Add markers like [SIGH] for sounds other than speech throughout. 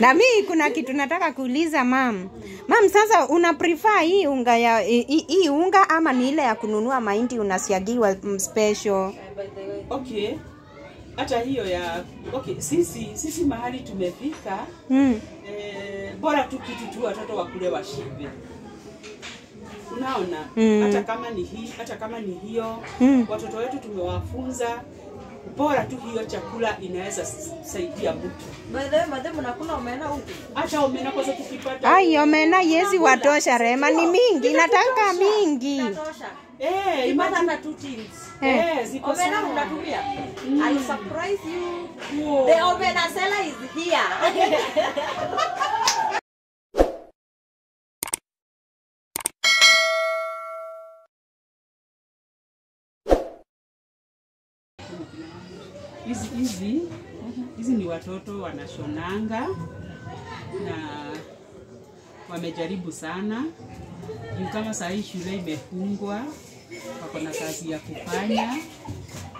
na mi kuna kitu nataka kuuliza mam mam sasa una prefer hii unga ya hii unga ama ni ile ya kununua mahindi unasiagiwa mm, special okay hata hiyo ya okay sisi sisi mahali tumefika mm. eh, bora tu kitu tu watoto wakule washibe unaona Mm. hata kama ni hii hata kama ni hiyo Mm. watoto wetu tumewafunza bora tu hiyo chakula inaweza saidia mtu. Mnakula omena huku. hata omena kwanza tukipata. Ai omena yezi watosha rema ni mingi nataka mingi. Eh, imagine two tins. eh, ziko Omena mnatumia. I surprise you. The omena seller is here. [LAUGHS] hizi hizi hizi ni watoto wanashonanga na wamejaribu sana. Juu kama saa hii shule imefungwa wako na kazi ya kufanya.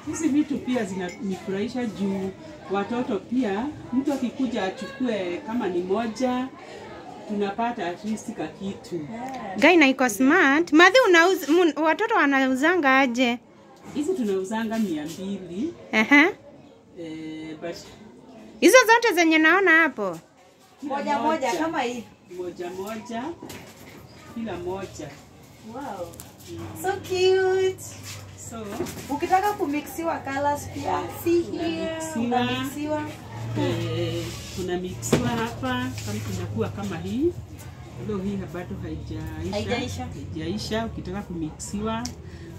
Hizi vitu pia zinanifurahisha juu watoto pia mtu akikuja achukue kama ni moja tunapata at least ka kitu. Gaina iko smart. Madhi unauz, watoto wanauzanga aje? Hizi tunauzanga mia mbili. Ehe. Eh, but hizo zote zenye naona hapo kila Moja moja kama hii. moja moja kila moja Wow. So cute. so Ukitaka kumixiwa colors pia si. Unamixiwa. eh, tunamixiwa hapa kama inakuwa kama hii leo hii bado haijaisha Haijaisha. haijaisha ukitaka kumixiwa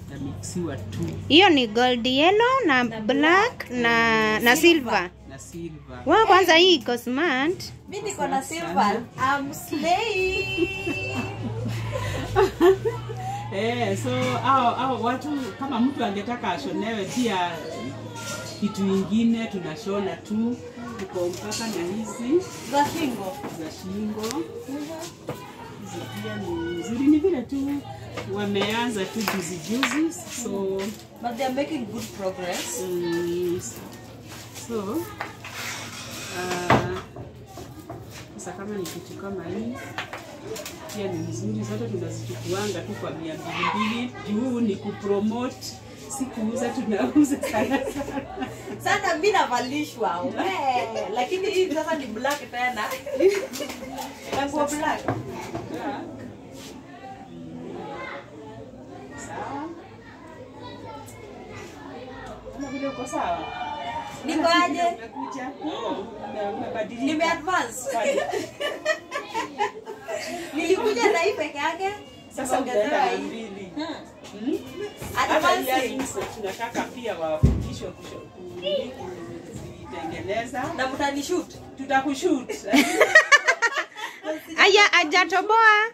utamixiwa tu. Hiyo ni gold yellow na black na na silver. na silver. Wa kwanza hii iko smart Mimi niko na silver. I'm slay. [LAUGHS] eh, so au, au watu kama mtu angetaka ashonewe pia kitu ingine tunashona tu. Tuko mpaka na hizi. Za shingo. za shingo. Hizi pia ni nzuri, ni vile tu wameanza tu juzi juzi, so But they are making good progress. mm, so uh, sasa kama ni kitu kama hii pia ni mzuri, zote tunazichukuanga tu kwa mia mbili mbili, juu ni kupromote, si kuuza, tunauza sana sana. mi mimi navalishwa. Lakini hii sasa ni black tena. [LAUGHS] Black. Kama vile uko sawa. Niko aje? Umekuja? Umebadilika. Nime advance. [LAUGHS] Nilikuja na hii peke yake. Sasa ungeenda na mbili. Hmm. Hmm? Earrings tunataka pia wafundishwe kuzitengeneza. Na mtanishoot. Tutakushoot. [LAUGHS] aya ajatoboa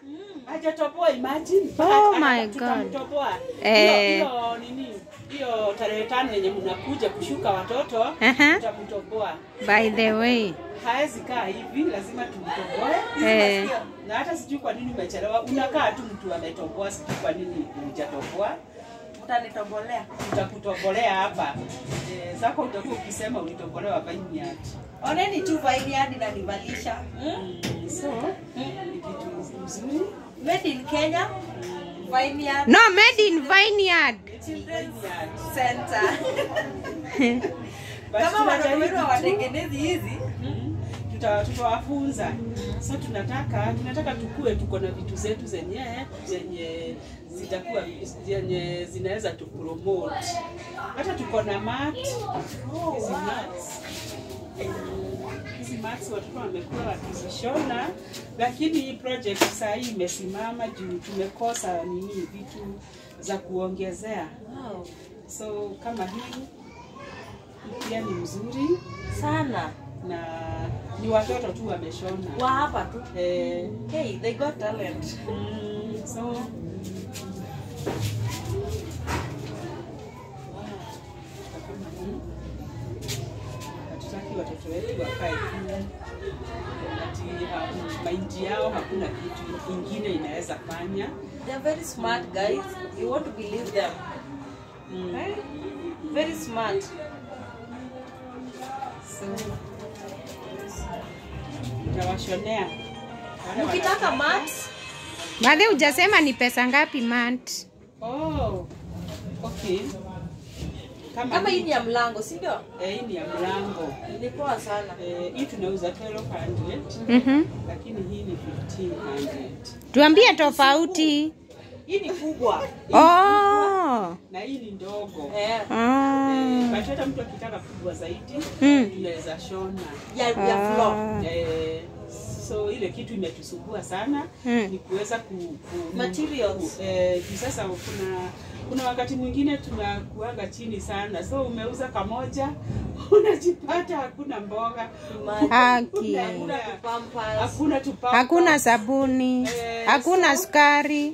Ajatoboa, imagine. Oh my God. tutamtoboa. Eh. Hiyo nini? Hiyo tarehe tano yenye mnakuja kushuka watoto, tutamtoboa. by the way Hawezi kaa hivi, lazima tumtoboe. eh, na hata sijui kwa nini umechelewa. Unakaa tu mtu ametoboa, sijui kwa nini hujatoboa. Utanitobolea, Tutakutobolea hapa e, zako utakuwa ukisema ulitobolewa vineyard. Oneni tu Vineyard hadi na nivalisha. Mm, so ni kitu mzuri. Made in Kenya. Vineyard no made in vineyard Children's Vineyard. Center. [LAUGHS] Kama watoto tunajaribu wetu hawatengenezi hizi, tuta- tutawafunza. So tunataka tunataka tukue tuko na vitu zetu zenye zenye zitakuwa zenye zinaweza tupromote. Hata tuko na mat hizi mats hizi max watoto wamekuwa wakizishona, lakini hii project saa hii imesimama juu tumekosa nini vitu za kuongezea. wow. So kama hii hii pia ni mzuri sana na ni watoto tu wameshona. wa hapa tu. Eh, Hey, they got talent. mm, so hatutaki watoto wetu wakae tu ati ha- maindi yao hakuna kitu ingine inaweza fanya. They are very smart guys. You want to believe them. Mm. Eh? Very smart. So, tutawashonea Ukitaka mat, Madhe hujasema ni pesa ngapi mat? Oh, okay. Kama, kama hii ni ya mlango, si ndio? eh, hii ni ya mlango Ni poa sana. eh, hii tunauza 1200 Mhm. lakini hii ni 1500 Tuambie tofauti. Hii ni kubwa. Oh. na hii ni ndogo Eh, eh, Ah. but hata mtu akitaka kubwa zaidi Mm. tunaweza shona ya ya floor. Ah. eh, so ile kitu imetusumbua sana Mm. ni kuweza ku, ku, Materials. ku, eh, sasa kuna kuna wakati mwingine tunakuaga chini sana so umeuza kamoja [LAUGHS] unajipata hakuna mboga Haki. hakuna, hakuna tupapa Hakuna sabuni, Eh, hakuna so, sukari.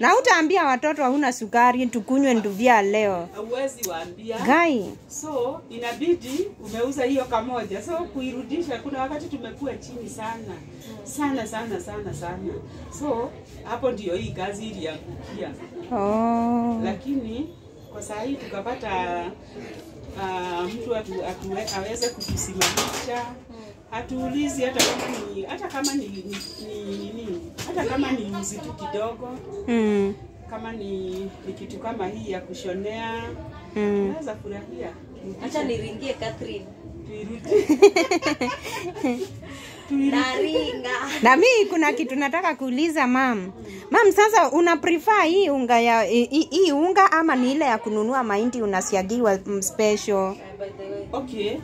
Na utaambia watoto hauna sukari tukunywe nduvya leo. hauwezi waambia Gai. so inabidi umeuza hiyo kamoja so kuirudisha kuna wakati tumekuwa chini sana sana sana sana sana so hapo ndio hii kazi iliangukia Oh. lakini kwa saa hii tukapata uh, mtu atu, atu, aweze kutusimamisha hatuulizi hata kama ni hata kama ni ni, ni, ni hata kama ni uzi tu kidogo Mm. kama ni, ni kitu kama hii ya kushonea Mm. unaweza furahia Acha niringie Catherine. [LAUGHS] Naringa. Na mi kuna kitu nataka kuuliza mam. Mam, sasa una prefer hii unga ya hii unga ama ni ile ya kununua mahindi unasiagiwa mm, special? Okay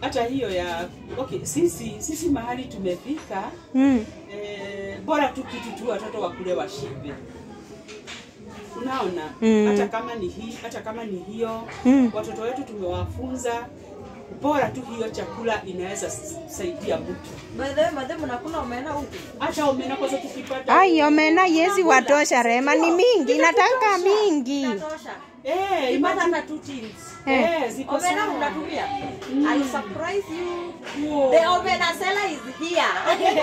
hata hiyo ya okay sisi sisi mahali tumefika Mm. eh, bora tu kitu tu watoto wakule washibe unaona Mm. hata kama ni hii hata kama ni hiyo Mm. watoto wetu tumewafunza bora tu hiyo chakula inaweza saidia mtu omena huku? hata omena kwanza tukipata Ai, omena yezi watosha Rema, ni mingi, nataka mingi. Eh, Ipata imagine hata two tins. eh, ziko Omena sawa. unatumia? I'll surprise you. The omena seller is here. [LAUGHS]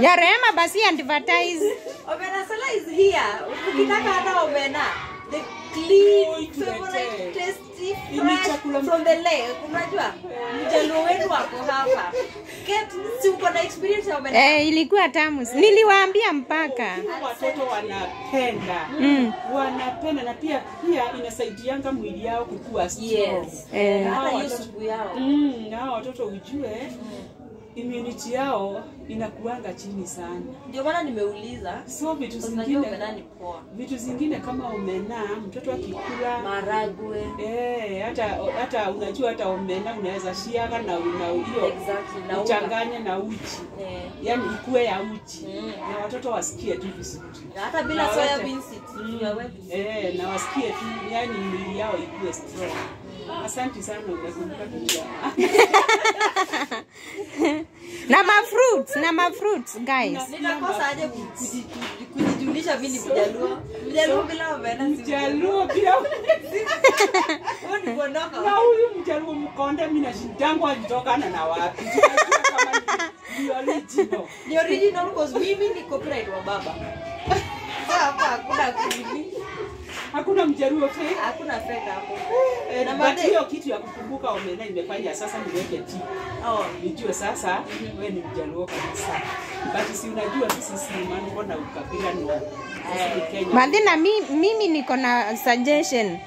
Ya Rema basi advertise. omena seller is here. Ukitaka hata omena. The clean, Oi, tuletee. favorite, tasty, fresh from the lake. Unajua? Mjaluo wenu wako hapa. Get, si uko na experience ya omena? Eh, ilikuwa tamu. Niliwaambia mpaka. watoto wanapenda Mm. wanapenda na pia pia inasaidianga mwili yao kukua strong. Yes. Eh. Hata Hao hiyo watoto- supu yao. Mm, na watoto ujue immunity yao inakuanga chini sana Ndio maana nimeuliza. so vitu zingine ni poa. vitu zingine kama omena mtoto akikula Maragwe. Eh, hata hata unajua hata omena unaweza shiaga na una hiyo Exactly. Na uchanganye na uchi. Eh. Yaani ikue ya uchi. Mm. na watoto wasikie tu vizuri hata bila soya beans tu Mm. wetu. Eh, na wasikie tu yaani mwili yao ikue strong. Asante sana umekumbuka kitu ya [LAUGHS] [LAUGHS] Na mafruits, na mafruits guys. ninakosa aje ku- kuji- kuji- kujijulisha mimi ni Mjaluo. Mjaluo bila omena si Mjaluo pia [LAUGHS] na huyu mjaluo mkonde mimi alitokana na wapi? Ni- original. Ni original because mimi ni copyright wa baba. [LAUGHS] Sasa hapa hakuna kuni. Hakuna mjaluo fake. Hakuna fake hapo. Eh, Na but baadaye- hiyo kitu ya kukumbuka omena imefanya sasa niweke ti Oh. nijue sasa wewe ni mjaluo kabisa. But si unajua sisi si mambo na ukabila ni sisi Kenya. Madhina mi, mimi niko na suggestion.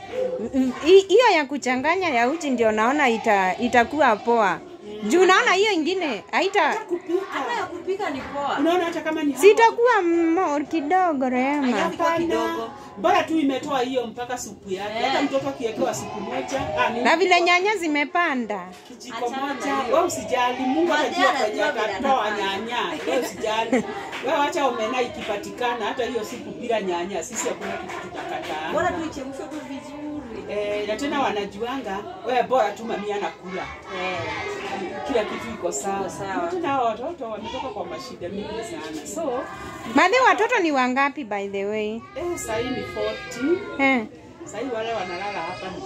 Hiyo ya kuchanganya ya uchi ndio naona ita itakuwa poa. Juu naona hiyo ingine haita kupika. Hata kupika ni poa. Unaona hata kama ni sitakuwa mo kidogo Rehema, Hapana. Bora tu imetoa hiyo mpaka supu yake. Hata Eh. mtoto akiwekewa supu moja, ah, Na vile nyanya zimepanda. kijiko moja. Wewe usijali, Mungu atajua kwenye anajua atatoa nyanya. Wewe usijali. Wewe acha omena ikipatikana, hata hiyo supu bila nyanya, sisi hakuna kitu Bora tu ichemshwe tu vizuri. Eh, na tena wanajuanga, wewe bora tu mami anakula. Eh. Kila kitu iko sawa. Sawa. Na Tena watoto wametoka kwa mashida mingi sana. So, baadhi watoto ni wangapi by the way? eh, sahii ni 40. Eh. Sahii wale wanalala hapa ni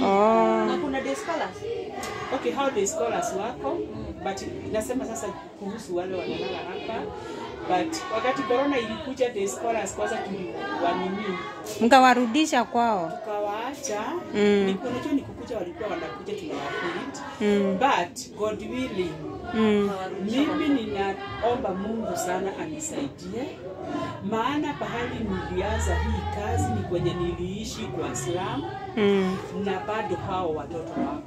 40. Oh. Na kuna day scholars. okay how the scholars wako but nasema sasa kuhusu wale wanalala hapa but wakati corona ilikuja the scholars kwanza tuliwanini mkawarudisha kwao tukawaacha Mm. unajua ni kukuja walikuwa wanakuja tunawafeed mm. but god willing Mm. mimi ninaomba mungu sana anisaidie maana pahali nilianza hii kazi ni kwenye niliishi kwa slam Mm. na bado hao watoto wako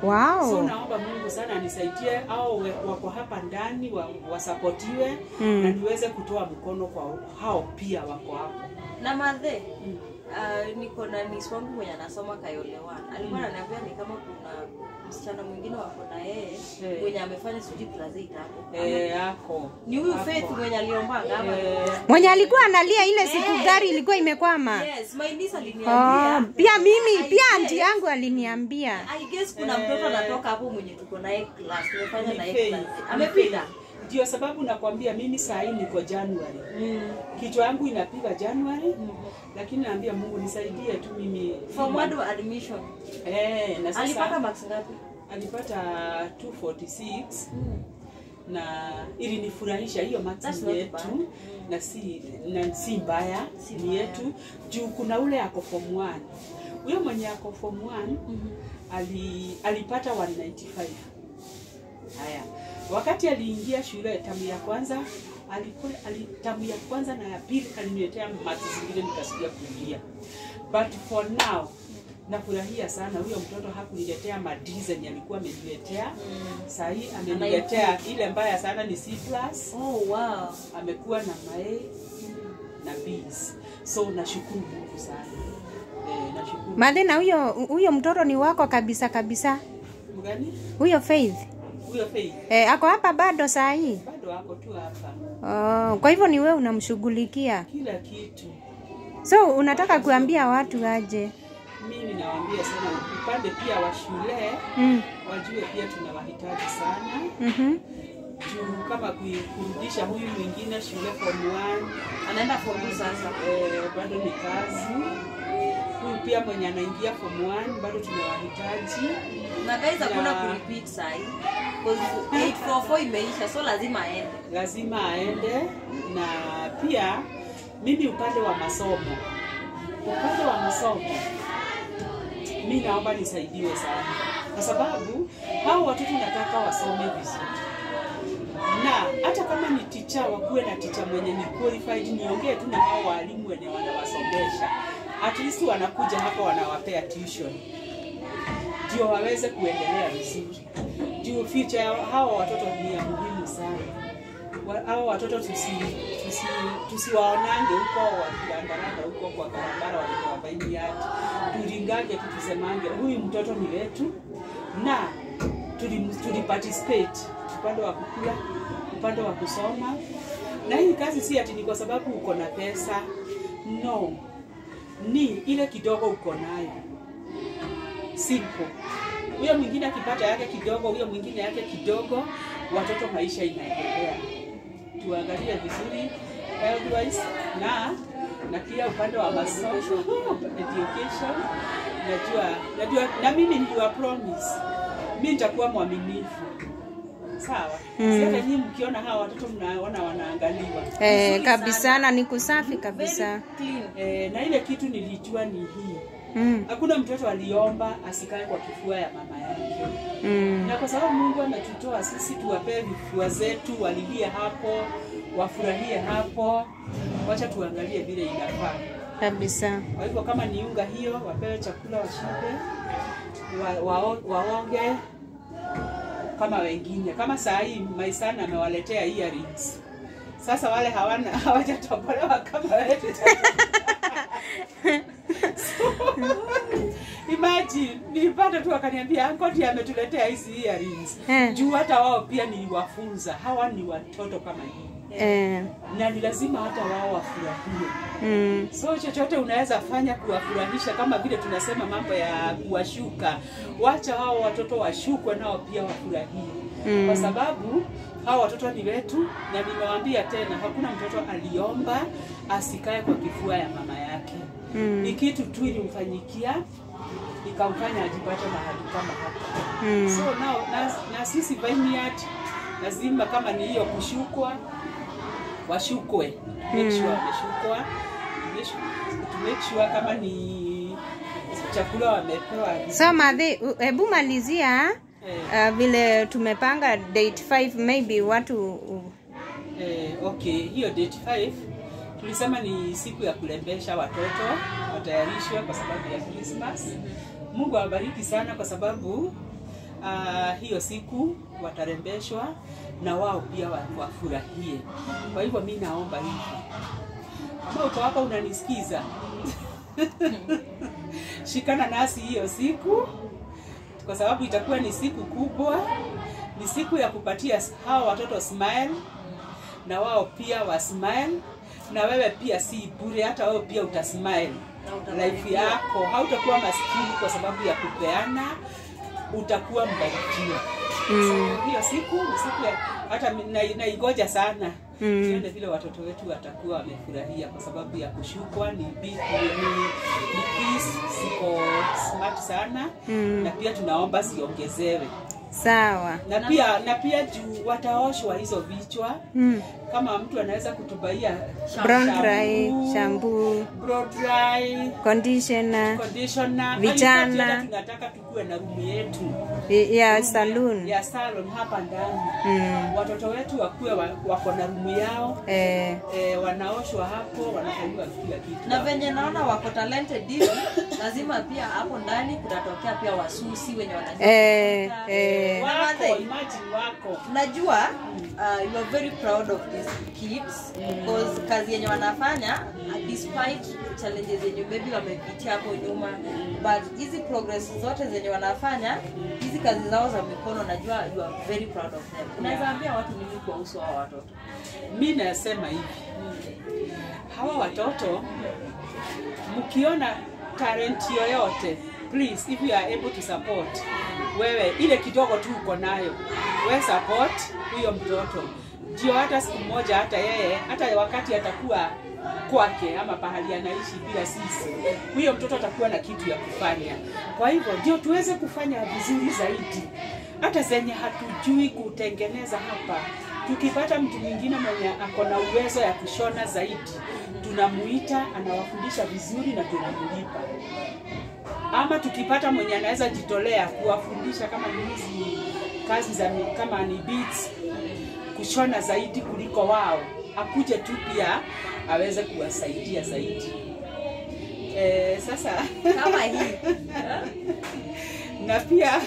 so wow naomba mungu sana anisaidie au wako hapa ndani wasapotiwe wa- Mm. na niweze kutoa mkono kwa hao pia wako hapo na madhe Mm. uh, niko na nis wangu mwenye anasoma kayolewan alikuwa ananiambia ni kama kuna msichana mwingine wako na yeye Eh. mwenye amefanya sijui eight hapo. Eh, yako ni huyu faith mwenye aliombanga ama? Eh, mwenye alikuwa analia ile siku gari ilikuwa imekwama. Yes my niece oh, pia mimi I pia anti yangu aliniambia. I guess kuna mtoto anatoka hapo mwenye tuko naye class tumefanya naye class. Amepita. Faith. Ndio sababu nakwambia mimi saa hii niko januari mm. kichwa yangu inapiga januari lakini naambia mungu nisaidie tu mimi. Form one admission? Eh, na sasa alipata marks ngapi? Alipata 246 Mm. na ilinifurahisha hiyo marks yetu mm. na si na si mbaya ni yetu. Juu kuna ule ako form 1 huyo mwenye ako form 1 mm -hmm. ali, alipata 195 haya wakati aliingia shule tamu ya kwanza alikuwa alitamu ya kwanza na ya pili aliniletea mati zingine nikasikia kuingia. But for now nafurahia sana. Huyo mtoto hakuniletea madii zenye alikuwa ameniletea. Saa hii ameniletea ile mbaya sana ni C plus. Oh wow. Amekuwa na mae na Bs. So nashukuru Mungu sana. Eh, nashukuru. Madina, huyo huyo mtoto ni wako kabisa kabisa. Mgani? Huyo faith huyo Faith eh, ako hapa bado saa hii bado ako tu hapa. Oh, kwa hivyo ni wewe unamshughulikia? Kila kitu. So unataka kuambia watu aje? Mimi nawaambia sana upande pia wa shule mm. wajue pia tunawahitaji sana. Mm-hmm. juu kama kui- kurudisha huyu mwingine shule form 1 anaenda form 2 sasa eh, bado ni kazi. Huyu pia mwenye anaingia form 1 bado tunawahitaji. Na guys hakuna kurepeat sahi Because 844 imeisha so lazima aende. Lazima aende. Na pia mimi upande wa masomo. Upande wa masomo mi naomba nisaidiwe sana. Kwa sababu hao watoto nataka wasome vizuri. Na hata kama ni ticha wakuwe na ticha mwenye ni qualified niongee tu na hao walimu wenye wanawasomesha. At least wanakuja hapa wanawapea tuition ndio waweze kuendelea vizuri. Juu future ya hawa watoto ni ya muhimu sana. Hawa watoto tusi tusi tusiwaonange huko wakiandaranga huko kwa barabara walikowabainiati tulingange tu tusemange huyu mtoto ni wetu na tuli, tuli participate upande wa kukula upande wa kusoma. Na hii kazi si ati ni kwa sababu uko na pesa no. Ni ile kidogo uko nayo simple huyo mwingine akipata yake kidogo huyo mwingine yake kidogo watoto maisha inaendelea. Tuangalie vizuri health-wise na na pia upande wa masomo education. Najua najua na mimi niliwa promise. Mimi nitakuwa mwaminifu. Sawa? Mm. Sasa nyinyi mkiona hawa watoto mnaona wanaangaliwa. Eh, kabisa na ni kusafi kabisa. Eh, na ile kitu nilijua ni hii mm. hakuna mtoto aliomba asikae kwa kifua ya mama yake. Mm. na kwa sababu mungu ametutoa sisi tuwapee vifua zetu walilie hapo wafurahie hapo. Wacha tuangalie vile inafaa. Kabisa. Kwa hivyo kama ni unga hiyo wapewe chakula washibe wa, wa, waonge kama wengine. Kama saa hii maisana amewaletea earrings. Sasa wale hawana [LAUGHS] hawajatobolewa kama wetu [LAUGHS] [LAUGHS] imagine nilipata tu akaniambia ankoti ametuletea hizi earrings Eh. juu hata wao pia niliwafunza hawa ni watoto kama hii eh. na ni lazima hata wao wafurahie mm. so chochote unaweza fanya kuwafurahisha kama vile tunasema mambo ya kuwashuka wacha hao watoto washukwe nao pia wafurahie Mm. kwa sababu hao watoto ni wetu na nimewaambia tena hakuna mtoto aliomba asikae kwa kifua ya mama yake Mm. ni kitu tu ilimfanyikia ikamfanya ajipate mahali kama hapa. Mm. so now, na, na sisi vineyard lazima kama ni hiyo kushukwa washukwe. Make sure wameshukwa. Make sure- kama ni chakula wamepewa. So madhi, hebu malizia eh, uh, vile tumepanga date 5 maybe watu uh, eh, okay hiyo date 5 tulisema ni siku ya kulembesha watoto watayarishwe kwa sababu ya Christmas. Mungu awabariki sana kwa sababu uh, hiyo siku watarembeshwa na wao pia wafurahie. Kwa hivyo mi naomba hivi, kama uko hapa unanisikiza, [LAUGHS] shikana nasi hiyo siku, kwa sababu itakuwa ni siku kubwa, ni siku ya kupatia hao watoto smile na wao pia wa smile na wewe pia si bure, hata wewe pia utasmile life yako, hautakuwa maskini kwa sababu ya kupeana, utakuwa mbarikiwa. mm, Hiyo siku siku ya hata naigoja na- sana Mm. vile watoto wetu watakuwa wamefurahia kwa sababu ya kushukwa. Ni big, ni, ni, ni peace, ziko smart sana Mm. na pia tunaomba ziongezewe sawa na pia na pia juu wataoshwa hizo vichwa mm. Kama mtu anaweza kutubaia brown dry shampoo brow dry conditioner conditioner Vijana. Tunataka tukue na rumu yetu. Ya salon. ya salon hapa ndani. Mm. watoto wetu wakue wa, wako na rumu yao. Eh, Eh, wanaoshwa hapo wanafanyiwa kila kitu. Na venye naona wako talented hivi lazima pia hapo ndani kutatokea pia wasusi wenye wanajua eh, eh. wako imagine. wako. Najua uh, you are very proud of kids because kazi yenye wanafanya despite challenges yenye maybe wamepitia hapo nyuma but hizi progress zote zenye wanafanya hizi kazi zao za mikono najua you are very proud of them. Unaweza ambia watu nini kwa uso wa watoto? Mi nasema hivi. Hawa watoto mkiona talent yoyote please if you are able to support wewe ile kidogo tu uko nayo we support huyo mtoto ndio hata siku moja hata yeye hata wakati atakuwa kwake ama pahali anaishi bila sisi huyo mtoto atakuwa na kitu ya kufanya. Kwa hivyo ndio tuweze kufanya vizuri zaidi. Hata zenye hatujui kutengeneza hapa tukipata mtu mwingine mwenye ako na uwezo ya kushona zaidi tunamuita anawafundisha vizuri na tunamlipa ama tukipata mwenye anaweza jitolea kuwafundisha kama hizi kazi za kama ni beads kushona zaidi kuliko wao. Akuje tu pia aweze kuwasaidia zaidi. E, sasa kama hii. [LAUGHS] Na pia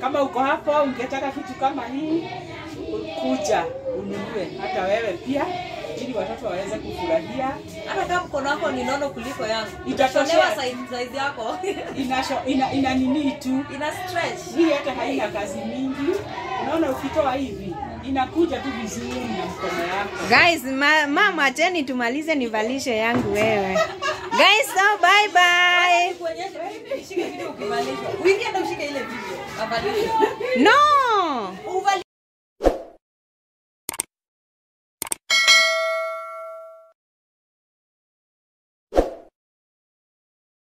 kama uko hapo ungetaka kitu kama hii kuja ununue. Hata wewe pia ili watoto waweze kufurahia. Hata kama mkono wako ni nono kuliko yangu. Size size yako. [LAUGHS] Inasho, ina, ina nini tu? Ina stretch. Hii hata haina kazi mingi. Unaona ukitoa hivi inakuja tu vizuri na mkono yako. Guys ma, mama acheni tumalize nivalishe yangu wewe. Guys so bye bye. Kuonyesha video ukimaliza. Uingie na ushike ile video. No